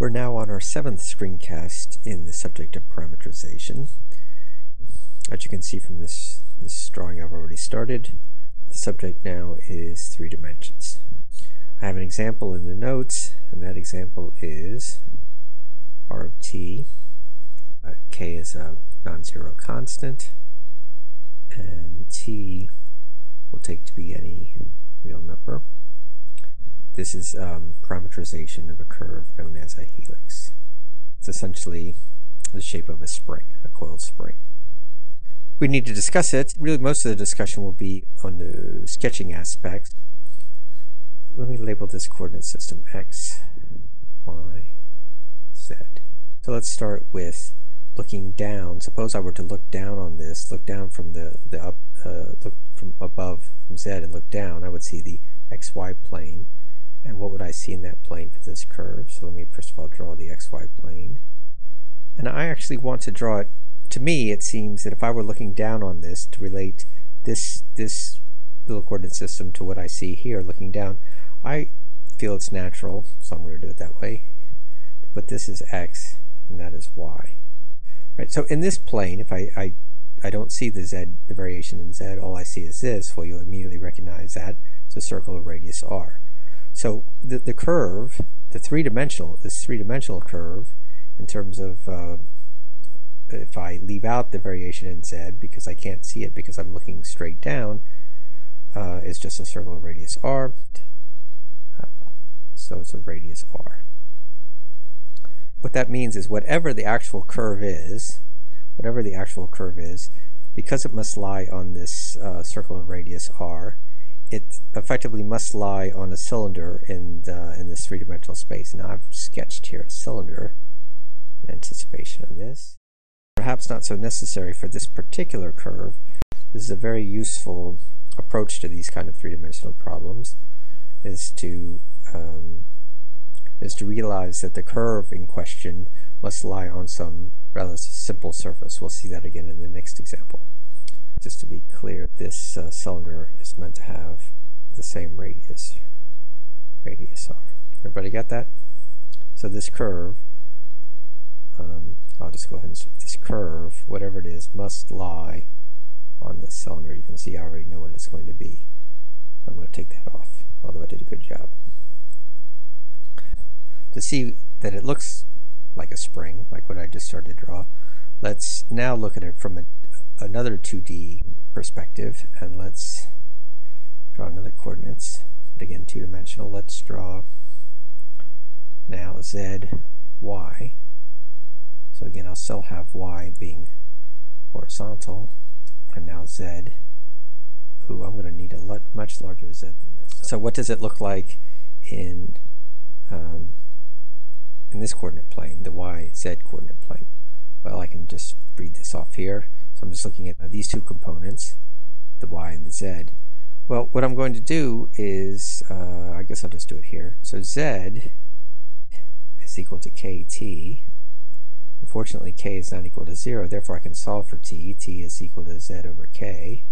We're now on our seventh screencast in the subject of parametrization. As you can see from this, this drawing I've already started, the subject now is three dimensions. I have an example in the notes, and that example is r of t. Uh, k is a non-zero constant, and t will take to be any real number. This is um, parametrization of a curve known as a helix. It's essentially the shape of a spring, a coiled spring. We need to discuss it. Really, most of the discussion will be on the sketching aspects. Let me label this coordinate system x, y, z. So let's start with looking down. Suppose I were to look down on this, look down from the, the up, uh, look from above from z and look down, I would see the xy plane and what would I see in that plane for this curve? So let me first of all draw the xy plane. And I actually want to draw it, to me it seems that if I were looking down on this to relate this, this little coordinate system to what I see here looking down, I feel it's natural, so I'm going to do it that way, to put this as x and that is y. Right, so in this plane, if I, I, I don't see the z, the variation in z, all I see is this, well you'll immediately recognize that it's a circle of radius r. So the, the curve, the three-dimensional, this three-dimensional curve, in terms of uh, if I leave out the variation in z because I can't see it because I'm looking straight down, uh, is just a circle of radius r. So it's a radius r. What that means is whatever the actual curve is, whatever the actual curve is, because it must lie on this uh, circle of radius r, it effectively must lie on a cylinder in, the, in this three-dimensional space. Now I've sketched here a cylinder in anticipation of this. Perhaps not so necessary for this particular curve. This is a very useful approach to these kind of three-dimensional problems is to um, is to realize that the curve in question must lie on some rather simple surface. We'll see that again in the next example. Just to be clear, this uh, cylinder is meant to have the same radius, radius r. Everybody got that? So this curve, um, I'll just go ahead and this curve, whatever it is, must lie on this cylinder. You can see I already know what it's going to be. I'm going to take that off, although I did a good job. To see that it looks like a spring, like what I just started to draw, let's now look at it from a another 2D perspective and let's draw another coordinates. But again two-dimensional. Let's draw now z y. So again I'll still have y being horizontal and now z. Ooh I'm going to need a much larger z than this. So what does it look like in um, in this coordinate plane the y z coordinate plane? Well I can just read this off here so I'm just looking at these two components, the y and the z. Well, what I'm going to do is, uh, I guess I'll just do it here. So z is equal to kt. Unfortunately, k is not equal to 0, therefore I can solve for t. t is equal to z over k.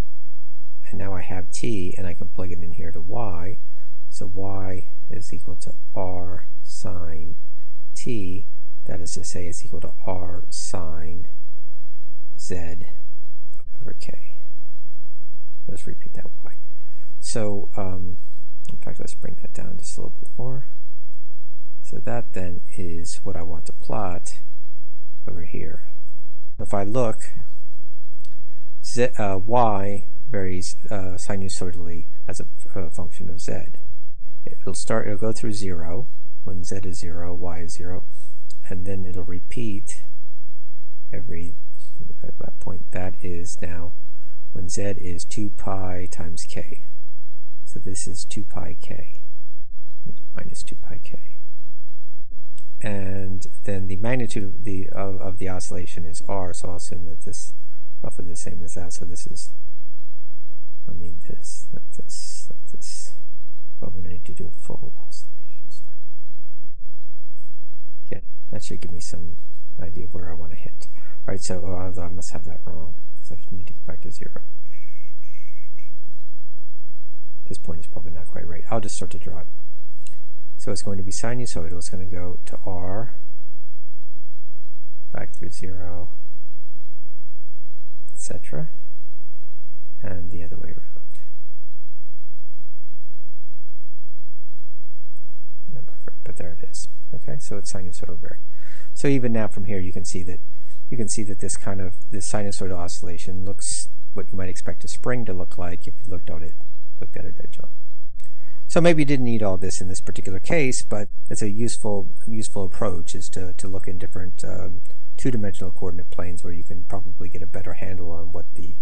And now I have t, and I can plug it in here to y. So y is equal to r sine t. That is to say, it's equal to r sine z over k. Let's repeat that y. So, um, in fact, let's bring that down just a little bit more. So that then is what I want to plot over here. If I look, z, uh, y varies uh, sinusoidally as a, a, function of z. It'll start, it'll go through 0 when z is 0, y is 0, and then it'll repeat every at that point that is now when z is 2 pi times k. So this is 2 pi k minus 2 pi k. And then the magnitude of the, of, of the oscillation is r, so I'll assume that this roughly the same as that. So this is, I mean this, like this, like this. But we need to do a full oscillation. Sorry. Yeah, that should give me some idea of where I want to hit. Alright, so uh, I must have that wrong, because I need to go back to zero. This point is probably not quite right. I'll just start to draw it. So it's going to be sinusoidal. It's going to go to R, back through 0, etc. And the other way around. Perfect, but there it is. Okay, so it's sinusoidal varying. So even now from here you can see that you can see that this kind of this sinusoidal oscillation looks what you might expect a spring to look like if you looked at it looked at it edge. So maybe you didn't need all this in this particular case, but it's a useful useful approach is to, to look in different um, two-dimensional coordinate planes where you can probably get a better handle on what the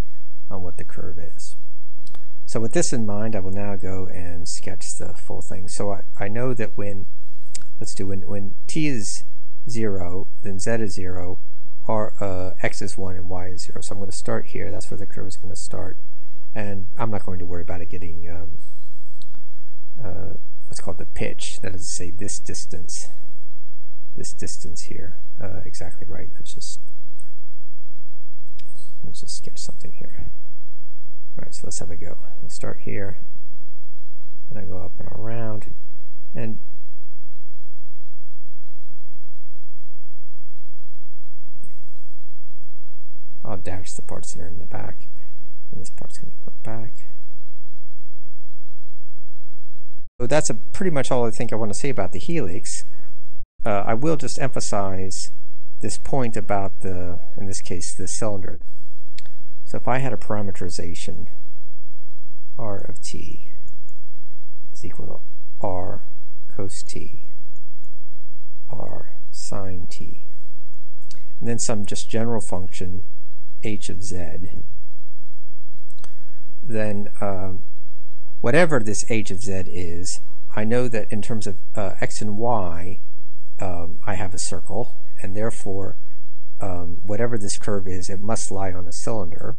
on what the curve is. So with this in mind, I will now go and sketch the full thing. So I, I know that when, let's do, when, when t is 0, then z is 0, or uh, x is 1 and y is 0. So I'm going to start here. That's where the curve is going to start. And I'm not going to worry about it getting um, uh, what's called the pitch. That is to say this distance, this distance here, uh, exactly right. Let's just let's just sketch something here. All right, so let's have a go. I'll start here, and I go up and around, and I'll dash the parts here in the back, and this part's going to go back. So that's pretty much all I think I want to say about the helix. Uh, I will just emphasize this point about the, in this case, the cylinder. So if I had a parameterization r of t is equal to r cos t, r sine t, and then some just general function h of z, then um, whatever this h of z is, I know that in terms of uh, x and y, um, I have a circle, and therefore um, whatever this curve is, it must lie on a cylinder.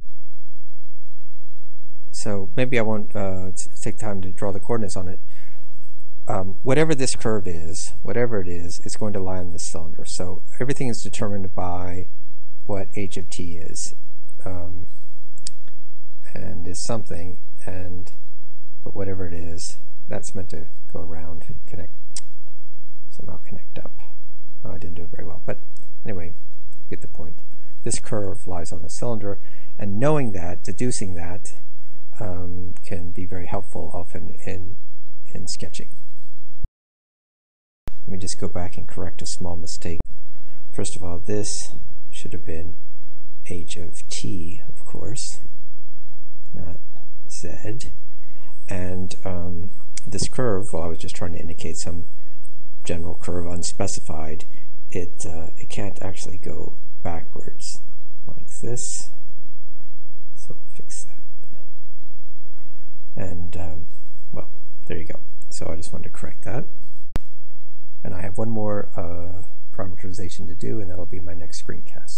So maybe I won't uh, take time to draw the coordinates on it. Um, whatever this curve is, whatever it is, it's going to lie on this cylinder. So everything is determined by what h of t is, um, and is something, and but whatever it is, that's meant to go around, connect, somehow connect up. Oh, I didn't do it very well, but anyway, get the point. This curve lies on the cylinder, and knowing that, deducing that, um, can be very helpful often in, in sketching. Let me just go back and correct a small mistake. First of all, this should have been h of t, of course, not z. And um, this curve, well, I was just trying to indicate some general curve unspecified, it, uh, it can't actually go backwards like this. So fix that. And, um, well, there you go. So I just wanted to correct that. And I have one more uh, parameterization to do, and that'll be my next screencast.